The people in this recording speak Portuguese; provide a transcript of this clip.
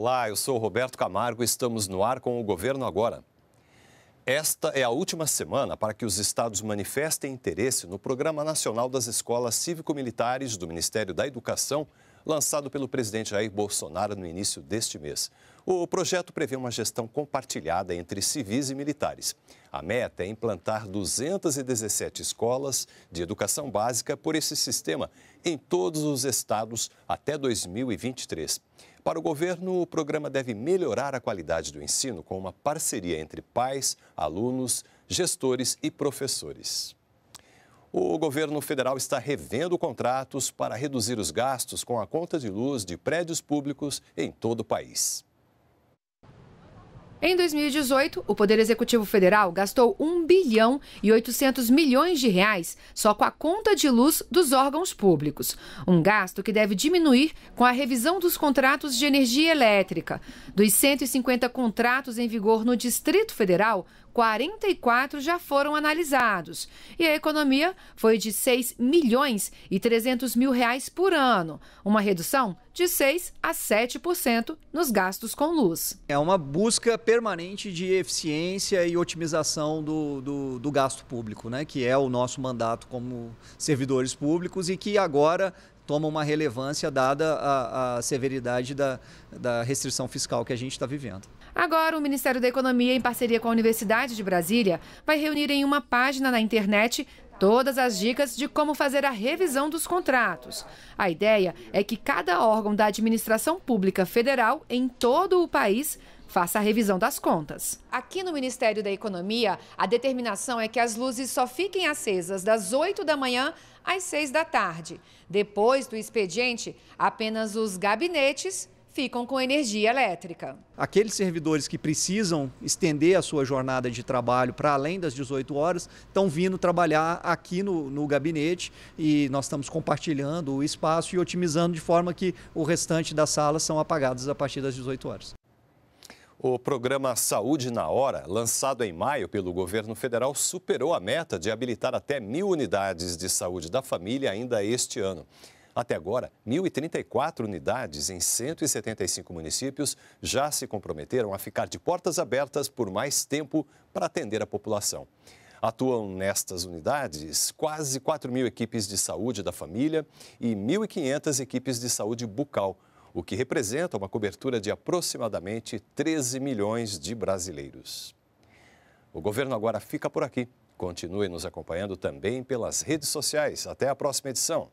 Olá, eu sou Roberto Camargo e estamos no ar com o Governo Agora. Esta é a última semana para que os estados manifestem interesse no Programa Nacional das Escolas Cívico-Militares do Ministério da Educação, lançado pelo presidente Jair Bolsonaro no início deste mês. O projeto prevê uma gestão compartilhada entre civis e militares. A meta é implantar 217 escolas de educação básica por esse sistema em todos os estados até 2023. Para o governo, o programa deve melhorar a qualidade do ensino com uma parceria entre pais, alunos, gestores e professores. O governo federal está revendo contratos para reduzir os gastos com a conta de luz de prédios públicos em todo o país. Em 2018, o Poder Executivo Federal gastou 1 bilhão e 800 milhões de reais só com a conta de luz dos órgãos públicos. Um gasto que deve diminuir com a revisão dos contratos de energia elétrica. Dos 150 contratos em vigor no Distrito Federal, 44 já foram analisados. E a economia foi de 6 milhões e 300 mil reais por ano, uma redução de 6 a 7% nos gastos com luz. É uma busca permanente de eficiência e otimização do, do, do gasto público, né? que é o nosso mandato como servidores públicos e que agora toma uma relevância dada a, a severidade da, da restrição fiscal que a gente está vivendo. Agora, o Ministério da Economia, em parceria com a Universidade de Brasília, vai reunir em uma página na internet todas as dicas de como fazer a revisão dos contratos. A ideia é que cada órgão da administração pública federal em todo o país faça a revisão das contas. Aqui no Ministério da Economia, a determinação é que as luzes só fiquem acesas das 8 da manhã às 6 da tarde. Depois do expediente, apenas os gabinetes ficam com energia elétrica. Aqueles servidores que precisam estender a sua jornada de trabalho para além das 18 horas estão vindo trabalhar aqui no, no gabinete e nós estamos compartilhando o espaço e otimizando de forma que o restante das salas são apagadas a partir das 18 horas. O programa Saúde na Hora, lançado em maio pelo governo federal, superou a meta de habilitar até mil unidades de saúde da família ainda este ano. Até agora, 1.034 unidades em 175 municípios já se comprometeram a ficar de portas abertas por mais tempo para atender a população. Atuam nestas unidades quase 4 mil equipes de saúde da família e 1.500 equipes de saúde bucal, o que representa uma cobertura de aproximadamente 13 milhões de brasileiros. O governo agora fica por aqui. Continue nos acompanhando também pelas redes sociais. Até a próxima edição.